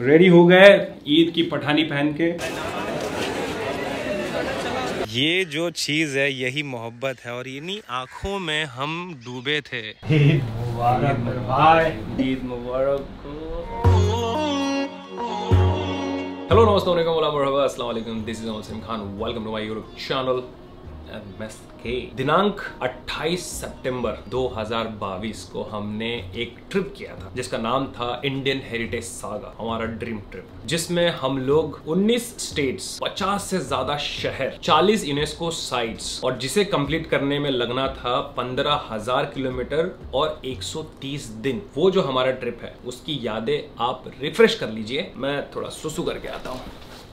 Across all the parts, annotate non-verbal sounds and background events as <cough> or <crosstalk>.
Ready हो गए ईद की पठानी पहन के? ये जो चीज़ है यही मोहब्बत है और इन्हीं आँखों में हम डूबे थे। ईद मुबारक ईद मुबारक हेलो नमस्ते वालेकुम। This is Khan welcome to my YouTube channel MSK दिनांक 28 सितंबर 2022 को हमने एक ट्रिप किया था जिसका नाम था इंडियन हेरिटेज सागा हमारा ड्रीम ट्रिप जिसमें हम लोग 19 स्टेट्स 50 से ज़्यादा शहर 40 यूनेस्को साइट्स और जिसे कंप्लीट करने में लगना था 15,000 किलोमीटर और 130 दिन। वो जो हमारा ट्रिप है उसकी यादें आप रिफ्रेश कर लीजिए मैं थोड़ा सुसु करके आता हूँ।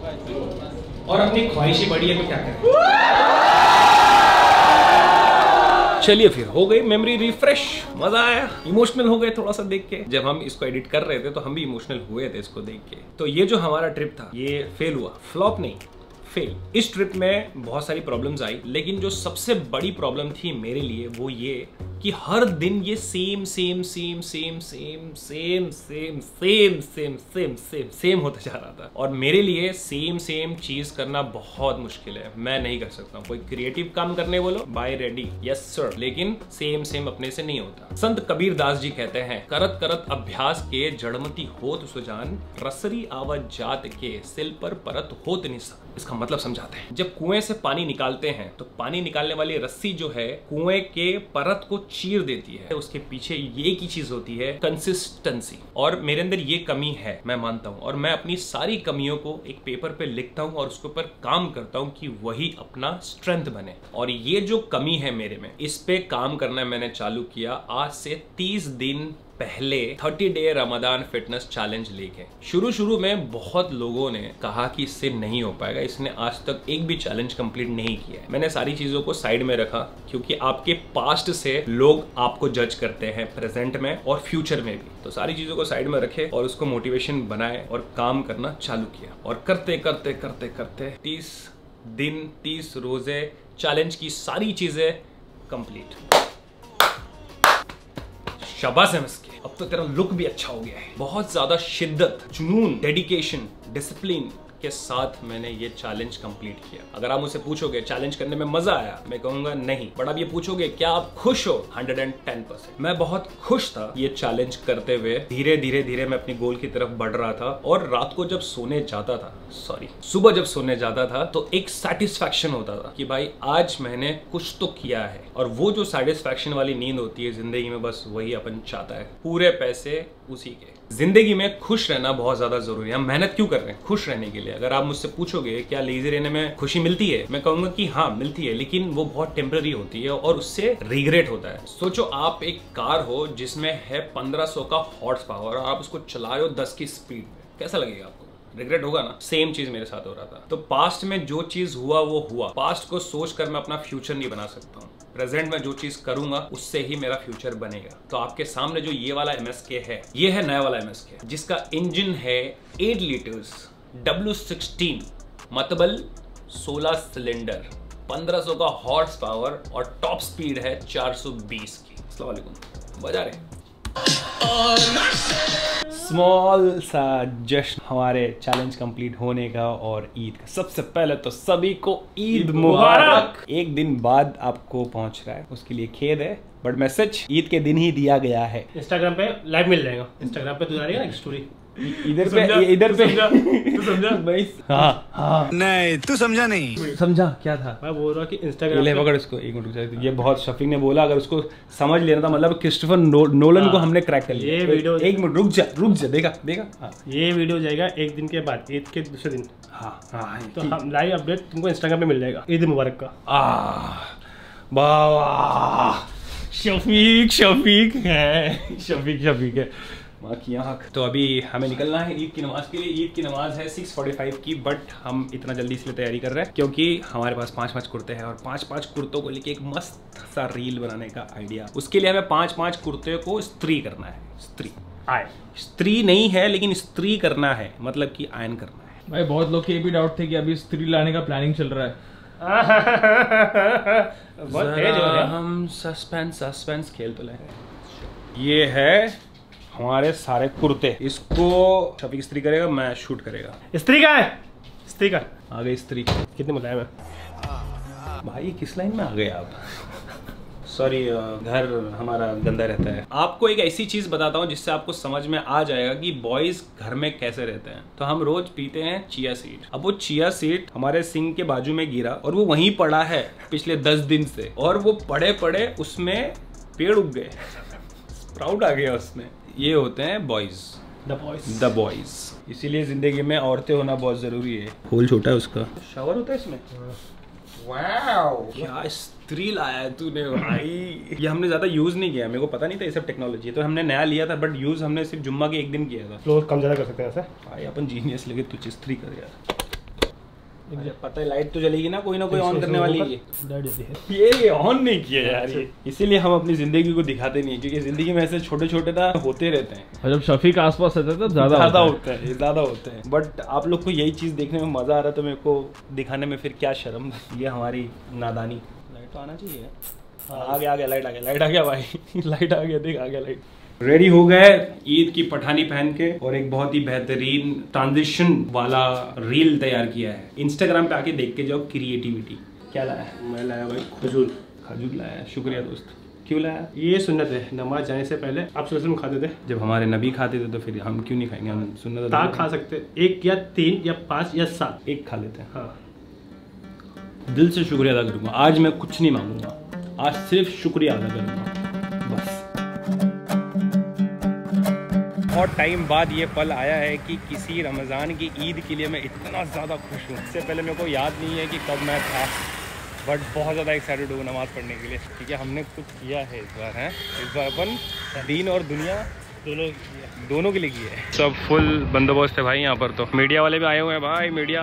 और अपनी ख्वाहिशें बढ़ी है तो क्या करें? चलिए फिर, हो गई मेमोरी रिफ्रेश मज़ा आया। इमोशनल हो गए थोड़ा सा देख के। जब हम इसको एडिट कर रहे थे तो हम भी इमोशनल हुए थे इसको देख के। तो ये जो हमारा ट्रिप था, ये फेल हुआ। फ्लॉप नहीं। फेल इस ट्रिप में बहुत सारी प्रॉब्लम्स आई लेकिन जो सबसे बड़ी प्रॉब्लम थी मेरे लिए वो ये कि हर दिन ये same same same same same same same same same same same same होता जा रहा था और मेरे लिए सेम सेम चीज़ करना बहुत मुश्किल है मैं नहीं कर सकता हूँ कोई क्रिएटिव काम करने बोलो बाय रेडी यस सर लेकिन सेम सेम अपने से नहीं होता संत कबीर दास जी कहते हैं करत करत अभ्यास के जड़मती होत सुजान रसरी आवत जात के सिल पर परत होत निसा इसका मतलब समझाते हैं। जब कुएँ से पानी निकालते हैं तो पानी निकालने वाली रस्सी जो है, कुएँ के परत को चीर देती है। उसके पीछे ये की चीज़ होती है कंसिस्टेंसी और मेरे अंदर ये कमी है, मैं मानता हूँ। और मैं अपनी सारी कमियों को एक पेपर पे लिखता हूँ और उसके ऊपर काम करता हूँ कि वही अपना स्ट्रेंथ बने। और ये जो कमी है मेरे में, इस पे काम करना मैंने चालू किया आज से तीस दिन पहले 30 डे रमदान फिटनेस चैलेंज लेके शुरू शुरू में बहुत लोगों ने कहा कि इससे नहीं हो पाएगा। इसने आज तक एक भी चैलेंज कंप्लीट नहीं किया है। मैंने सारी चीज़ों को साइड में रखा, क्योंकि आपके पास्ट से लोग आपको जज करते हैं प्रेजेंट में और फ्यूचर में भी। तो सारी चीज़ों को साइड में रखे और उसको मोटिवेशन बनाए और काम करना चालू किया। और करते करते करते करते तीस दिन, तीस रोज़े चैलेंज की सारी चीज़ें कंप्लीट। शाबाश है इसके अब तो तेरा लुक भी अच्छा हो गया है। बहुत ज़्यादा शिद्दत, जुनून डेडिकेशन डिसिप्लिन के साथ मैंने ये चैलेंज कंप्लीट किया। अगर आप मुझसे पूछोगे चैलेंज करने में मज़ा आया, मैं कहूँगा नहीं। बट आप ये पूछोगे, क्या आप खुश हो? 110 परसेंट मैं बहुत खुश था ये चैलेंज करते हुए। धीरे धीरे धीरे मैं अपनी गोल की तरफ़ बढ़ रहा था और रात को जब सोने जाता था सॉरी सुबह जब सोने जाता था तो एक सेटिस्फेक्शन होता था कि भाई, आज मैंने कुछ तो किया है। और वो जो सेटिस्फेक्शन वाली नींद होती है ज़िंदगी में, बस वही अपन चाहता है। पूरे पैसे उसी के। ज़िंदगी में खुश रहना बहुत ज़्यादा ज़रूरी है। हम मेहनत क्यों कर रहे हैं? खुश रहने के लिए। अगर आप मुझसे पूछोगे, क्या लेजी रहने में खुशी मिलती है? मैं कहूँगा कि हाँ मिलती है, लेकिन वो बहुत टेम्पररी होती है और उससे रिग्रेट होता है। सोचो, आप एक कार हो जिसमें है 1500 का हॉर्स पावर और आप उसको चला रहे हो 10 की स्पीड कैसा लगेगा आपको? रिग्रेट होगा ना? सेम चीज़ मेरे साथ हो रहा था। तो पास्ट में जो चीज़ हुआ, वो हुआ। पास्ट को सोच कर मैं अपना फ्यूचर नहीं बना सकता हूँ। प्रेजेंट में जो चीज़ करूँगा, उससे ही मेरा फ्यूचर बनेगा। तो आपके सामने जो ये वाला एमएसके है, ये है नया वाला एमएसके जिसका इंजन है एट लीटर्स W16 मतबल 16 सिलेंडर 1500 का हॉर्स पावर और टॉप स्पीड है 420 की। वालेकुम। बजा रहे स्मॉल सा जश्न हमारे चैलेंज कंप्लीट होने का और ईद का। सबसे पहले तो सभी को ईद मुबारक। एक दिन बाद आपको पहुँच रहा है। उसके लिए खेद है बट मैसेज ईद के दिन ही दिया गया है। इंस्टाग्राम पे लाइव मिल जाएगा। इंस्टाग्राम पे तू है ना स्टोरी इधर पे इधर पे। तू समझा? <laughs> भाई हाँ। हाँ। नहीं तू समझा नहीं। समझा क्या था? मैं बोल रहा कि इंस्टाग्राम ले पकड़ इसको एक मिनट ये बहुत शफीक ने बोला अगर उसको समझ लेना था मतलब क्रिस्टोफर नो, नोलन को हाँ। हमने क्रैक कर लिया। ये वीडियो- एक मिनट रुक जा रुक जा देखा देखा हाँ। ये वीडियो जाएगा एक दिन के बाद ईद के दूसरे दिन। हाँ हाँ तो हम लाइव अपडेट तुमको इंस्टाग्राम पे मिल जाएगा ईद मुबारक का। वाह शफीक शफीक है <laughs> शफीक शफीक है। माँ की आँख। तो अभी हमें निकलना है ईद की नमाज़ के लिए। ईद की नमाज़ है 6:45 की बट हम इतना जल्दी इसलिए तैयारी कर रहे हैं क्योंकि हमारे पास पाँच पाँच कुर्ते हैं और पाँच पाँच कुर्तों को लेके एक मस्त सा रील बनाने का आइडिया उसके लिए हमें पाँच पाँच कुर्ते को स्त्री करना है। स्त्री। आए स्त्री नहीं है लेकिन स्त्री करना है। मतलब कि आयन करना है। भाई बहुत लोग के ये भी डाउट थे कि अभी स्त्री लाने का प्लानिंग चल रहा है। <laughs> बहुत तेज हो गया। हम सस्पेंस सस्पेंस खेल तो लेंगे ये है हमारे सारे कुर्ते। इसको शफीक स्त्री करेगा मैं शूट करेगा। स्त्री का है? स्त्री का। आ गई स्त्री। कितने बुलाया मैं भाई किस लाइन में आ गए आप? सॉरी घर हमारा गंदा रहता है। आपको एक ऐसी चीज़ बताता हूँ जिससे आपको समझ में आ जाएगा कि बॉयज़ घर में कैसे रहते हैं। तो हम रोज पीते हैं चिया सीड अब वो चिया सीड हमारे सिंह के बाजू में गिरा और वो वहीं पड़ा है पिछले दस दिन से। और वो पड़े पड़े उसमें पेड़ उग गए। प्राउड आ गया उसमें। ये होते हैं boys the boys the boys इसीलिए ज़िंदगी में औरतें होना बहुत ज़रूरी है. होल छोटा है उसका। शावर होता है इसमें? क्या स्त्री लाया तूने भाई? ये हमने ज़्यादा यूज़ नहीं किया मेरे को पता नहीं था ये सब टेक्नोलॉजी है तो हमने नया लिया था बट यूज़ हमने सिर्फ़ जुम्मा के एक दिन किया था। लोग कम ज़्यादा कर सकते हैं ऐसा। भाई अपन जीनियस लगे तुझ स्त्री कर यार। पता है लाइट तो जलेगी ना कोई ना कोई ऑन करने वाली है। है। <laughs> ये ऑन नहीं किया यार ये। इसीलिए हम अपनी ज़िंदगी को दिखाते नहीं क्योंकि ज़िंदगी में ऐसे छोटे छोटे ना होते रहते हैं। और जब शफीक आसपास रहता है तब ज़्यादा ज़्यादा होता है। है ज़्यादा होते हैं। बट आप लोग को यही चीज़ देखने में मज़ा आ रहा है तो मेरे को दिखाने में फिर क्या शर्म ये हमारी नादानी। लाइट तो आना चाहिए। हाँ, आ गया आ गया लाइट आ गया लाइट आ गया भाई। <laughs> लाइट आ गया देख आ गया लाइट रेडी हो गए ईद की पठानी पहन के और एक बहुत ही बेहतरीन ट्रांजिशन वाला रील तैयार किया है। इंस्टाग्राम पे आके देख के जाओ क्रिएटिविटी क्या लाया है? मैं लाया भाई खजूर। खजूर लाया शुक्रिया दोस्त। क्यों लाया ये सुन्नत है। नमाज़ जाने से पहले आप सुलसम खाते थे? जब हमारे नबी खाते थे तो फिर हम क्यों नहीं खाएँगे? हम सुनना ताक खा सकते। एक या तीन या पाँच या सात। एक खा लेते हैं। हाँ। दिल से शुक्रिया अदा करूँगा। आज मैं कुछ नहीं मांगूँगा। आज सिर्फ़ शुक्रिया अदा करूँगा। बहुत टाइम बाद ये पल आया है कि किसी रमज़ान की ईद के लिए मैं इतना ज़्यादा खुश हूँ। इससे पहले मेरे को याद नहीं है कि कब मैं था बट बहुत ज़्यादा एक्साइटेड हूँ नमाज़ पढ़ने के लिए। ठीक है, हमने कुछ किया है इस बार, है? इस बार अपन दीन और दुनिया दोनों दोनों के लिए किए है। सब फुल बंदोबस्त है भाई यहाँ पर तो। मीडिया वाले भी आए हुए हैं भाई मीडिया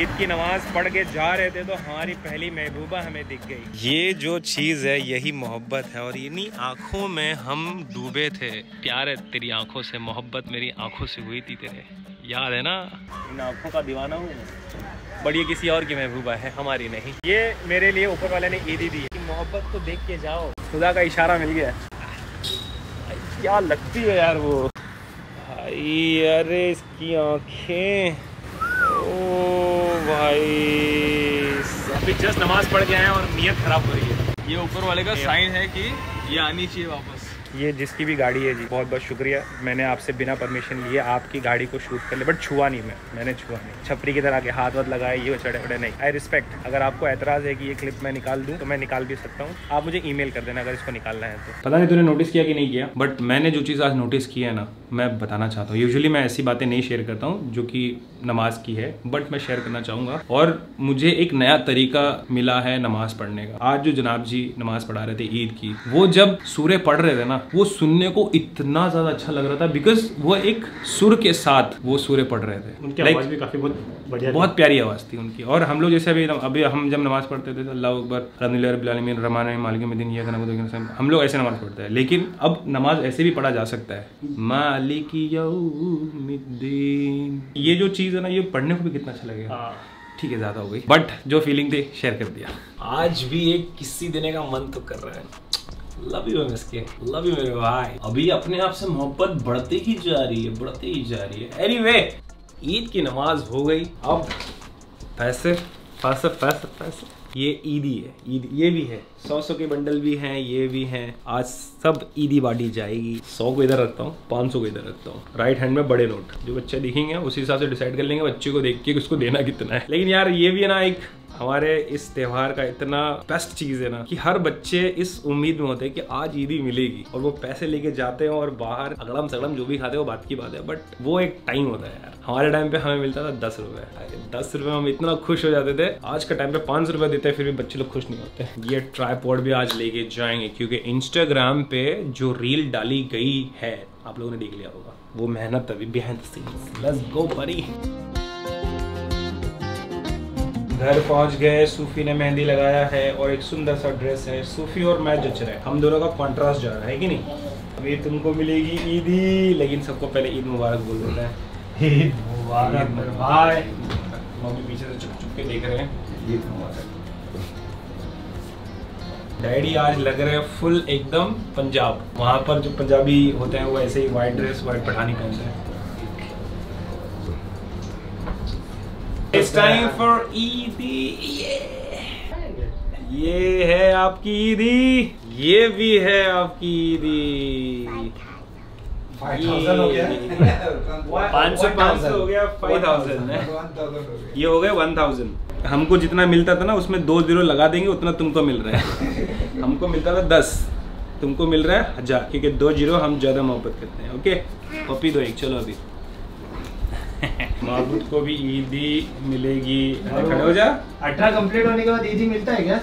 ईद की नमाज पढ़ के जा रहे थे तो हमारी पहली महबूबा हमें दिख गई ये जो चीज़ है यही मोहब्बत है और इन्हीं आँखों में हम डूबे थे प्यार है तेरी आँखों से मोहब्बत मेरी आँखों से हुई थी तेरे याद है ना इन आँखों का दीवाना हूँ मैं। बट ये किसी और की महबूबा है हमारी नहीं ये मेरे लिए ऊपर वाले ने ईद ही दी है कि मोहब्बत को देख के जाओ। खुदा का इशारा मिल गया। भाई, क्या लगती है यार वो? भाई अरे इसकी आँखें। ओ भाई। अभी जस्ट नमाज़ पढ़ के आए हैं और नीयत खराब हो रही है। ये ऊपर वाले का साइन है कि ये आनी चाहिए वापस। ये जिसकी भी गाड़ी है जी, बहुत बहुत शुक्रिया। मैंने आपसे बिना परमिशन लिए आपकी गाड़ी को शूट कर लिया बट छुआ नहीं मैं, मैंने छुआ नहीं। छपरी की तरह के हाथ वाथ लगाए, ये चढ़े बड़े नहीं। आई रिस्पेक्ट अगर आपको एतराज़ है कि ये क्लिप मैं निकाल दूँ तो मैं निकाल भी सकता हूँ। आप मुझे ईमेल कर देना अगर इसको निकालना है तो। पता नहीं तूने नोटिस किया कि नहीं किया बट मैंने जो चीज़ आज नोटिस की है ना, मैं बताना चाहता हूँ। यूजुअली मैं ऐसी बातें नहीं शेयर करता हूँ जो कि नमाज़ की है बट मैं शेयर करना चाहूँगा। और मुझे एक नया तरीका मिला है नमाज़ पढ़ने का। आज जो जनाब जी नमाज़ पढ़ा रहे थे ईद की, वो जब सूर्य पढ़ रहे थे ना वो सुनने को इतना ज़्यादा अच्छा लग रहा था बिकॉज़ वो एक सुर के साथ वो सूर्य पढ़ रहे थे। उनकी Like, आवाज़ भी काफ़ी बहुत बढ़िया बहुत प्यारी आवाज़ थी उनकी। और हम लोग जैसे अभी अभी हम जब नमाज़ पढ़ते थे तो अल्लाह अकबर रमीन रमान मालिक मदीन ये खाना हम लोग ऐसे नमाज़ पढ़ते हैं। लेकिन अब नमाज़ ऐसे भी पढ़ा जा सकता है। मालिक ये जो चीज़ है ना ये पढ़ने को भी कितना अच्छा लगेगा। हाँ। ठीक है ज़्यादा हो गई। बट जो फीलिंग थी शेयर कर दिया। आज भी एक किस्सी देने का मन तो कर रहा है। लव यू इसके लव यू मेरे भाई. अभी अपने आप से मोहब्बत बढ़ती ही जा रही है, बढ़ती ही जा रही है. एनीवे ईद की नमाज़ हो गई. अब पैसे पैसे पैसे पैसे. ये ईदी है ईद, ये भी है. सौ सौ के बंडल भी हैं, ये भी हैं. आज सब ईदी बाटी जाएगी. सौ को इधर रखता हूँ, पाँच सौ को इधर रखता हूँ. राइट हैंड में बड़े नोट. जो बच्चे दिखेंगे, उसी हिसाब से डिसाइड कर लेंगे बच्चे को देख के उसको देना कितना है. लेकिन यार, ये भी है ना, एक हमारे इस त्यौहार का इतना बेस्ट चीज़ है ना कि हर बच्चे इस उम्मीद में होते हैं कि आज ईदी मिलेगी और वो पैसे लेके जाते हैं और बाहर अगड़म सगड़म जो भी खाते हैं, वो बात की बात है। बट वो एक टाइम होता है यार। हमारे टाइम पे हमें मिलता था दस रुपए। दस रुपए हम इतना खुश हो जाते थे। आज के टाइम पे पाँच सौ रुपए देते हैं, फिर भी बच्चे लोग खुश नहीं होते। ये ट्राईपॉड भी आज लेके जाएँगे, क्योंकि इंस्टाग्राम पे जो रील डाली गई है, आप लोगों ने देख लिया होगा। वो मेहनत अभी behind the scenes let's go परी घर पहुँच गए सूफी ने मेहंदी लगाया है और एक सुंदर सा ड्रेस है। सूफी और मैं जच रहे हैं। हम दोनों का कॉन्ट्रास्ट जा रहा है कि नहीं? अभी तुमको मिलेगी ईदी लेकिन सबको पहले ईद मुबारक बोल देता है। ईद मुबारक भाई। मम्मी पीछे से चुप चुप के देख रहे हैं। ईद मुबारक। डैडी आज लग रहे हैं फुल एकदम पंजाब। वहाँ पर जो पंजाबी होते हैं वो ऐसे ही वाइट ड्रेस वाइट पठानी पहनते हैं। Time for ईदी ये है आपकी ईदी ये भी है आपकी ईदी पाँच सौ पाँच सौ हो गया फाइव थाउज़ेंड ये हो गया वन थाउज़ेंड हमको जितना मिलता था ना उसमें दो ज़ीरो लगा देंगे उतना तुमको मिल रहा है। <laughs> हमको मिलता था दस। तुमको मिल रहा है हज़ार क्योंकि दो ज़ीरो हम ज़्यादा मोहब्बत करते हैं ओके पपी दो एक चलो अभी। <laughs> महबूद को भी ईदी मिलेगी। खड़े हो जा। अठारह कंप्लीट होने के बाद ईदी मिलता है क्या?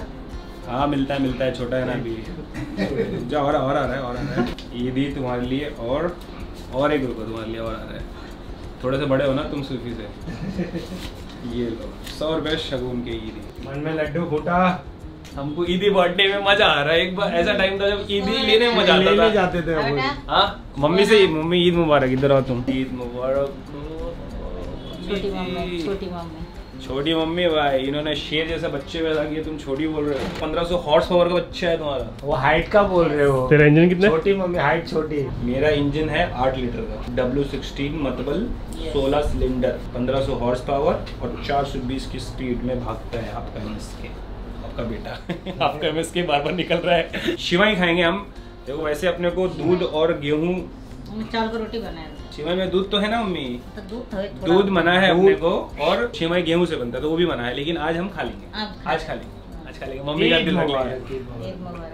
हाँ मिलता है मिलता है छोटा है ना अभी। <laughs> जा और और आ रहा है और आ रहा है। ईदी तुम्हारे लिए और और एक रुको तुम्हारे लिए और आ रहा है। थोड़े से बड़े हो ना तुम सूफी से। <laughs> ये लो सौ रुपये शगुन के ईदी मन में लड्डू फूटा हमको ईदी बांटने में मज़ा आ रहा है। एक बार ऐसा टाइम था जब ईदी लेने में मज़ा आता था। जाते थे हाँ मम्मी से मम्मी ईद मुबारक इधर आओ तुम। ईद मुबारक। छोटी मम्मी छोटी मम्मी। छोटी मम्मी भाई इन्होंने शेर जैसे बच्चे पैदा किए तुम छोटी बोल रहे हो। पंद्रह सौ हॉर्स पावर का बच्चा है तुम्हारा। वो हाइट का बोल रहे हो। तेरा इंजन कितना छोटी मम्मी हाइट छोटी। मेरा इंजन है आठ लीटर का। डब्ल्यू सिक्सटीन मतबल सोलह सिलेंडर पंद्रह सौ हॉर्स पावर और चार सौ बीस की स्पीड में भागता है आपका के आपका बेटा। <laughs> आपका एमएस के बार बार निकल रहा है। शिवाई खाएँगे हम। देखो वैसे अपने को दूध और गेहूँ चावल का रोटी बनाया शिवाई में दूध तो है ना मम्मी? तो दूध तो है दूध मना है अपने को और शिवाई गेहूँ से बनता है तो वो भी मना है लेकिन आज हम खा लेंगे। आज खा लेंगे। आज खा लेंगे। मम्मी का दिल लेंगे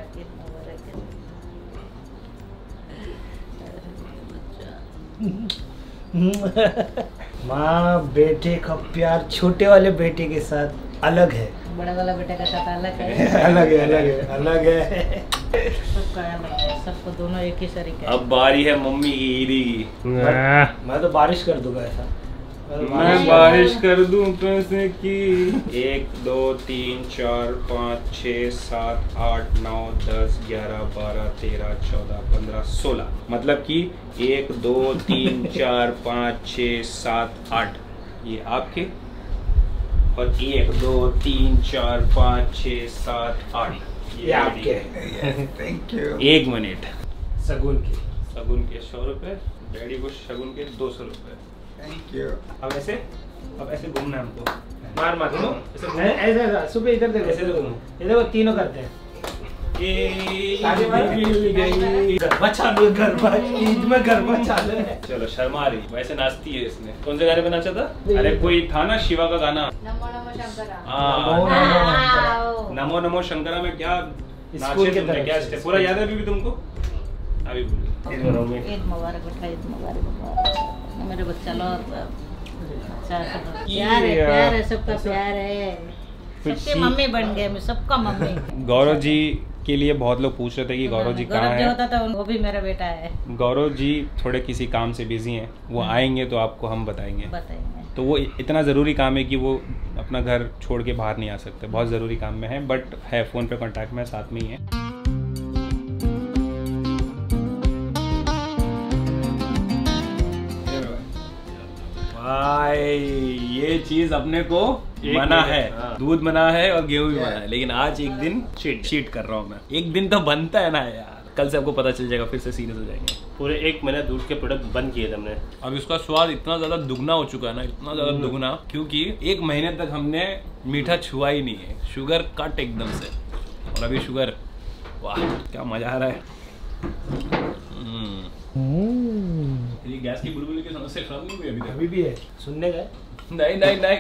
माँ बेटे का प्यार छोटे वाले बेटे के साथ अलग है। बड़ा वाला बेटा का साथ <laughs> अलग है। अलग है अलग है अलग है। सबका दोनों एक ही तरीके अब बारी है मम्मी की ईदी की। मैं तो बारिश कर दूँगा ऐसा। मैं मैं बारिश कर दूँ पैसे की। एक दो तीन चार पाँच छ सात आठ नौ दस ग्यारह बारह तेरह चौदह पंद्रह सोलह। मतलब कि एक दो तीन <laughs> चार पाँच छ सात आठ। ये आपके? और एक दो तीन चार पाँच छ सात आठ। ये आपके। एक मिनट। सगुन की। शगुन के सौ रुपए डैडी को शगुन के दो सौ रुपए। अब ऐसे अब ऐसे घूमना हमको। मार मार। दो ऐसे सुबह इधर देखो। ऐसे देखो। ये देखो तीनों करते हैं। ये चालू है गरबा। ईद में गरबा चालू है। चलो शर्मा रही। वैसे नाचती है इसने। कौन से गाने पे नाचा था? अरे कोई था ना शिवा का गाना। नमो नमो शंकरा हाँ, नमो नमो नमो शंकरा में क्या नाचे तुमने क्या स्टेप? पूरा याद है अभी भी तुमको? अभी बोलो। ईद मुबारक बेटा ईद मुबारक मुबारक। मेरे बच्चा लो अच्छा प्यार है प्यार है सबका प्यार है। सबके मम्मी बन गए मैं सबका मम्मी। गौरव जी के लिए बहुत लोग पूछ रहे थे कि गौरव जी कहाँ गौरव जो हैं? होता था वो भी मेरा बेटा है। गौरव जी थोड़े किसी काम से बिज़ी हैं। वो आएँगे तो आपको हम बताएँगे। बताएँगे। तो वो इतना ज़रूरी काम है कि वो अपना घर छोड़ के बाहर नहीं आ सकते। बहुत ज़रूरी काम में है बट है फ़ोन पे कांटेक्ट में साथ में ही है। भाई ये चीज़ अपने को मना है। हाँ। दूध मना है और गेहूँ भी मना है लेकिन आज एक दिन चीट चीट कर रहा हूँ मैं। एक दिन तो बनता है ना यार। कल से आपको पता चल जाएगा फिर से सीरियस हो जाएँगे। पूरे एक महीना दूध के प्रोडक्ट बंद किए थे हमने। अब इसका स्वाद इतना ज़्यादा दुगना हो चुका है ना इतना ज़्यादा दुगना क्योंकि एक महीने तक हमने मीठा छुआ ही नहीं है शुगर कट एकदम से। और अभी शुगर वाह क्या मज़ा आ रहा है। हम्म। ये गैस की बुलबुली की समस्या खत्म नहीं हुई अभी अभी भी है सुनने गए? नहीं नहीं नहीं।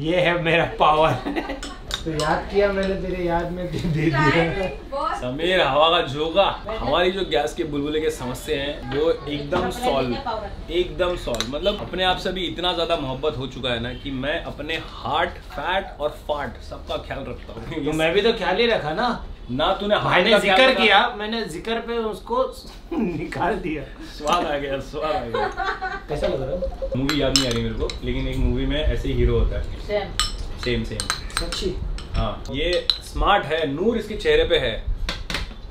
<laughs> ये है मेरा पावर <laughs> तो याद किया मैंने तेरे याद में दे दे दिया। समीर हवा का झोंका हमारी जो गैस के बुलबुले के समस्या हैं वो एकदम सॉल्व एकदम सॉल्व मतलब अपने आप से भी इतना ज़्यादा मोहब्बत हो चुका है ना कि मैं अपने हार्ट फैट और फाट सबका ख्याल रखता हूँ। तो मैं भी तो ख्याल ही रखा ना। ना तूने भाई हार्ट ने का ख्याल ज़िक्र किया मैंने ज़िक्र पे उसको <laughs> निकाल दिया। स्वाद आ गया स्वाद आ गया। कैसा लग रहा है? मूवी याद नहीं आ रही मेरे को लेकिन एक मूवी में ऐसे हीरो होता है। सेम सेम सच्ची? हाँ ये स्मार्ट है नूर इसके चेहरे पे है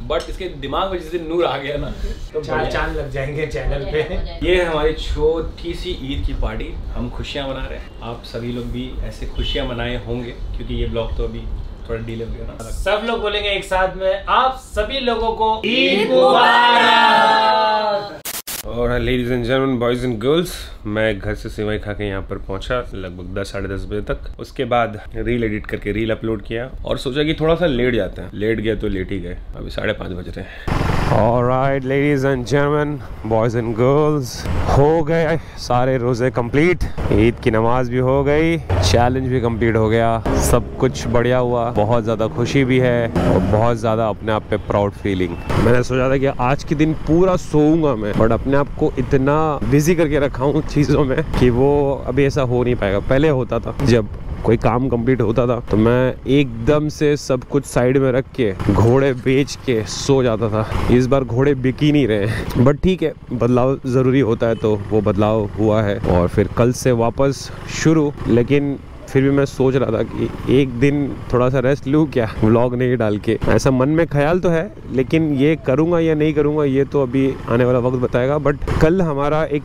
बट इसके दिमाग में जिस दिन नूर आ गया ना तो चार चाँद लग जाएँगे चैनल पे। ये है हमारी छोटी सी ईद की पार्टी हम खुशियाँ मना रहे हैं। आप सभी लोग भी ऐसे खुशियाँ मनाए होंगे क्योंकि ये ब्लॉग तो अभी थोड़ा डिले हो गया ना। सब लोग बोलेंगे एक साथ में आप सभी लोगों को ईद मुबारक! और ladies and gentleman boys and girls मैं घर से सिवाई खा के यहाँ पर पहुँचा लगभग दस, साढ़े दस बजे तक। उसके बाद रील एडिट करके रील अपलोड किया और सोचा कि थोड़ा सा लेट जाते हैं। लेट गया तो लेट ही गए। अभी साढ़े पाँच बज रहे हैं। Alright, ladies and gentlemen, boys and girls, हो गए सारे रोज़े कंप्लीट ईद की नमाज़ भी हो गई चैलेंज भी कंप्लीट हो गया. सब कुछ बढ़िया हुआ बहुत ज़्यादा खुशी भी है और बहुत ज़्यादा अपने आप पे प्राउड फीलिंग मैंने सोचा था कि आज के दिन पूरा सोऊँगा मैं बट अपने आप को इतना बिज़ी करके रखा हूँ चीज़ों में कि वो अभी ऐसा हो नहीं पाएगा. पहले होता था जब कोई काम कंप्लीट होता था तो मैं एकदम से सब कुछ साइड में रख के, घोड़े बेच के सो जाता था। इस बार घोड़े बिक ही नहीं रहे बट ठीक है, बदलाव ज़रूरी होता है तो वो बदलाव हुआ है। और फिर कल से वापस शुरू, लेकिन फिर भी मैं सोच रहा था कि एक दिन थोड़ा सा रेस्ट लूँ क्या? व्लॉग नहीं डाल के। ऐसा मन में ख्याल तो है, लेकिन ये करूँगा या नहीं करूँगा, ये तो अभी आने वाला वक्त बताएगा। बट कल हमारा एक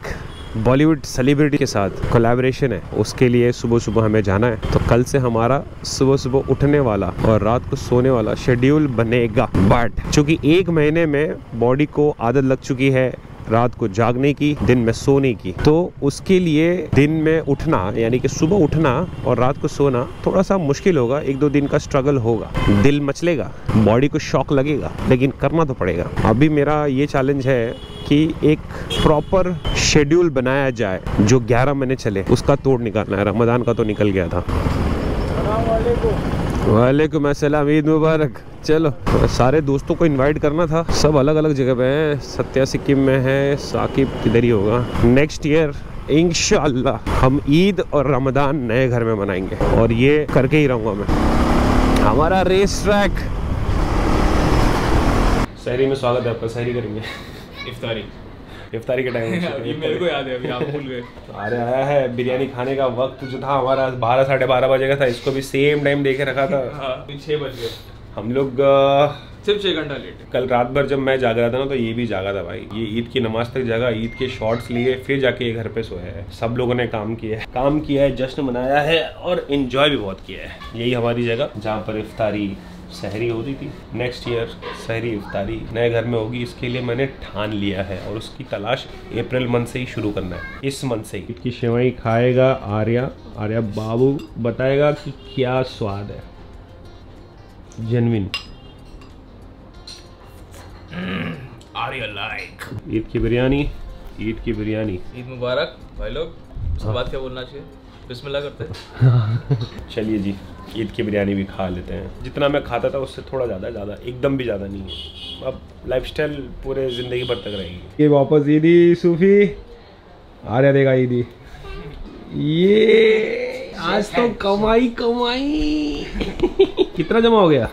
बॉलीवुड सेलिब्रिटी के साथ कोलैबोरेशन है, उसके लिए सुबह सुबह हमें जाना है। तो कल से हमारा सुबह सुबह उठने वाला और रात को सोने वाला शेड्यूल बनेगा। बट चूँकि एक महीने में बॉडी को आदत लग चुकी है रात को जागने की दिन में सोने की। तो उसके लिए दिन में उठना यानी कि सुबह उठना और रात को सोना थोड़ा सा मुश्किल होगा एक दो दिन का स्ट्रगल होगा। दिल मचलेगा बॉडी को शौक लगेगा लेकिन करना तो पड़ेगा। अभी मेरा ये चैलेंज है कि एक प्रॉपर शेड्यूल बनाया जाए जो 11 महीने चले उसका तोड़ निकालना है। रमदान का तो निकल गया था। वालेकुम अस्सलाम ईद मुबारक। चलो सारे दोस्तों को इनवाइट करना था। सब अलग अलग जगह पे हैं। सत्या सिक्किम में है साकिब किधर ही होगा। नेक्स्ट ईयर इंशाल्लाह हम ईद और रमदान नए घर में मनाएँगे। और ये करके ही रहूँगा मैं। हमारा रेस ट्रैक शहरी में स्वागत है आपका शहरी करेंगे। इफ्तारी। इफ्तारी के टाइम ये <laughs> मेरे को याद है अभी आप भूल गए। अरे आया है बिरयानी खाने का वक्त जो था हमारा। बारह साढ़े बारह बजे का था इसको भी सेम टाइम देखे रखा था। हाँ छः बज गए। हम लोग सिर्फ़ छह घंटा लेट कल रात भर जब मैं जाग रहा था ना तो ये भी जागा था भाई। ये ईद की नमाज़ तक जागा ईद के शॉर्ट्स लिए फिर जाके ये घर पे सोया है। सब लोगों ने काम किया है। काम किया है जश्न मनाया है और इन्जॉय भी बहुत किया है। यही हमारी जगह जहाँ पर इफ्तारी शहरी होती थी। नेक्स्ट ईयर शहरी इफ्तारी नए घर में होगी। इसके लिए मैंने ठान लिया है और उसकी तलाश अप्रैल मंथ से ही शुरू करना है। इस मंथ से ही। ईद की सेवई खाएगा आर्या। आर्या बाबू बताएगा कि क्या स्वाद है। जेनविन आर्य लाइक ईद की बिरयानी ईद की बिरयानी ईद मुबारक भाई लोग उसके बाद क्या बोलना चाहिए? बिस्मिल्लाह करते हैं। <laughs> चलिए जी ईद की बिरयानी भी खा लेते हैं। जितना मैं खाता था उससे थोड़ा ज़्यादा ज़्यादा एकदम भी ज़्यादा नहीं है। अब लाइफस्टाइल पूरे ज़िंदगी भर तक रहेगी। ये वापस ईदी सूफी। आ रहा देगा ईदी। ये आज तो कमाई कमाई। कितना जमा हो गया?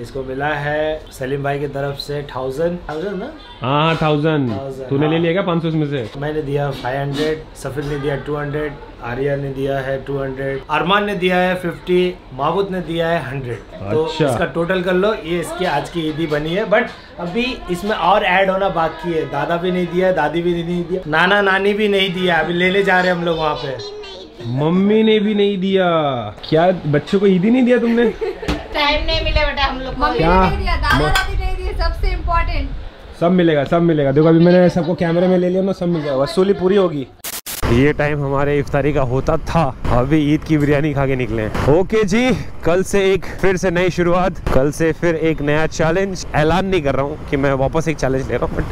इसको मिला है सलीम भाई की तरफ़ से थाउज़ेंड थाउज़ेंड ना? हाँ हाँ थाउज़ेंड तूने ले हाँ। लिया क्या पाँच सौ उसमें से? मैंने दिया 500 सफीर ने दिया 200 आर्या ने दिया है 200 अरमान ने दिया है 50 महबूद ने दिया है 100 तो अच्छा। इसका टोटल कर लो ये इसकी आज की ईदी बनी है बट अभी इसमें और ऐड होना बाकी है। दादा भी नहीं दिया दादी भी नहीं दिया नाना नानी भी नहीं दिया अभी लेने जा रहे हैं हम लोग वहाँ पे। मम्मी ने भी नहीं दिया। क्या बच्चों को ईदी नहीं दिया तुमने? टाइम नहीं मिले बेटा हम लोग को। मम्मी क्या? ने नहीं दिया दादा दादी नहीं दिए सबसे इम्पोर्टेंट सब मिलेगा सब मिलेगा। देखो अभी मैंने सबको कैमरे में ले लिया ना सब मिल जाएगा। वसूली पूरी होगी। ये टाइम हमारे इफ्तारी का होता था। अभी ईद की बिरयानी खा के निकले हैं। ओके जी कल से एक फिर से नई शुरुआत। कल से फिर एक नया चैलेंज ऐलान नहीं कर रहा हूँ कि मैं वापस एक चैलेंज ले रहा हूँ बट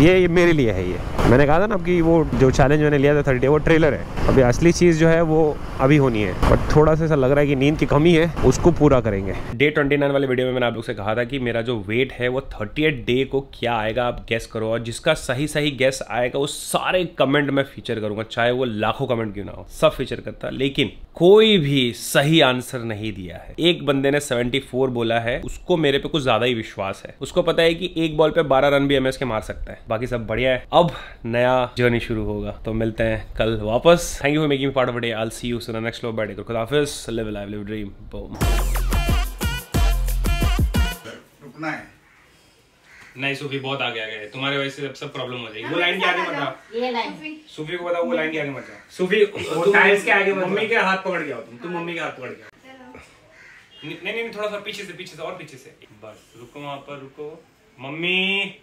ये, ये मेरे लिए है ये। मैंने कहा था ना कि वो जो चैलेंज मैंने लिया था थर्टी डे वो ट्रेलर है। अभी असली चीज़ जो है वो अभी होनी है। बट थोड़ा सा ऐसा लग रहा है कि नींद की कमी है उसको पूरा करेंगे। डे ट्वेंटी नाइन वाले वीडियो में मैंने आप लोग से कहा था कि मेरा जो वेट है वो थर्टी एट डे को क्या आएगा आप गैस करो। और जिसका सही सही गैस आएगा वो सारे कमेंट में फीचर करूँगा चाहे वो लाखों कमेंट क्यों ना हो सब फीचर करता लेकिन कोई भी सही आंसर नहीं दिया है। एक बंदे ने 74 बोला है उसको मेरे पे कुछ ज़्यादा ही विश्वास है। उसको पता है कि एक बॉल पे 12 रन भी एमएस के मार सकता है। बाकी सब बढ़िया है। अब नया जर्नी शुरू होगा। तो मिलते हैं कल वापस। Thank you for making part of day I see you so next low birthday खुदा हाफिज। Live live live dream boom रुकना है। नहीं सूफी बहुत आगे आ गए तुम्हारे वजह से सब प्रॉब्लम हो जाएगी। वो लाइन के आगे मत जाओ। ये लाइन सूफी। को बताओ वो लाइन के आगे मत जाओ। सूफी तुम टाइल्स के आगे मम्मी के हाथ पकड़ आओ तुम। तुम मम्मी के हाथ पकड़ नहीं नहीं नहीं, थोड़ा सा पीछे से पीछे से और पीछे से। बस रुको वहाँ पर रुको। मम्मी!